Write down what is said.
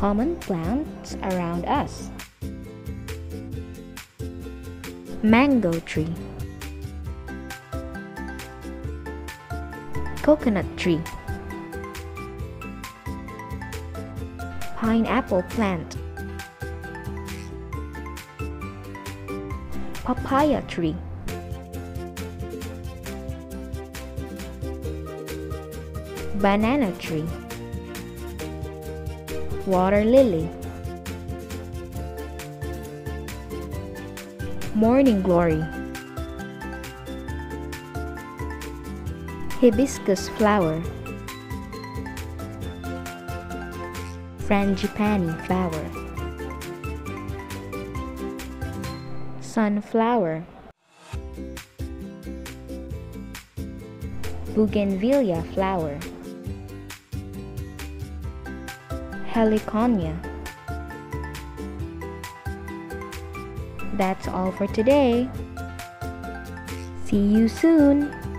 common plants around us. Mango tree. Coconut tree. Pineapple plant. Papaya tree. Banana tree Water lily. Morning glory. Hibiscus flower. Frangipani flower. Sunflower. Bougainvillea flower Heliconia That's all for today. See you soon!